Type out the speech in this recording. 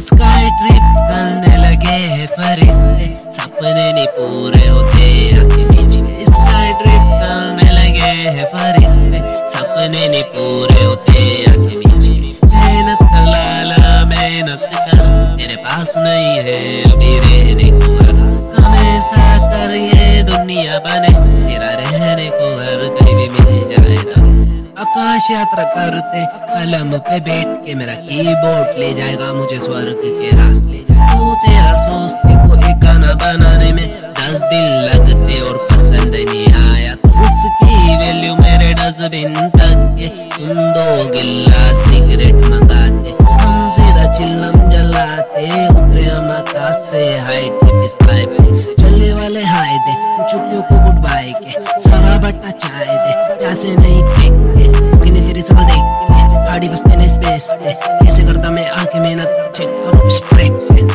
Sky trip करने लगे हैं फरिश्ते। सपने नहीं पूरे होते स्काई ट्रिप करने लगे हैं फरिश्ते। सपने नहीं पूरे होते मेहनत लाला, मेहनत पास नहीं है, अभी रहने को हमेशा कर ये दुनिया बने। आकाश यात्रा करते कलम पे बैठ के मेरा कीबोर्ड ले जाएगा, मुझे स्वर्ग के रास्ते तू तेरा सोचते को एक गाना बनाने में दस दिन लगते और पसंद नहीं आया। तो उसकी वैल्यू मेरे डस्टबिन तक के तुम दो गिल्ला सिगरेट मंगाते हम सीधा चिल्लम जलाते, उतरे हम से हाइट स्काई पे। चलने वाले हाय दे चुप्पियों को गुड बाय के, सारा बट्टा चाय दे प्यासे नहीं फेंकते। देख गाड़ी बसते नहीं स्पेस पे कैसे करता मैं आके मेहनत चेक करो स्ट्रेट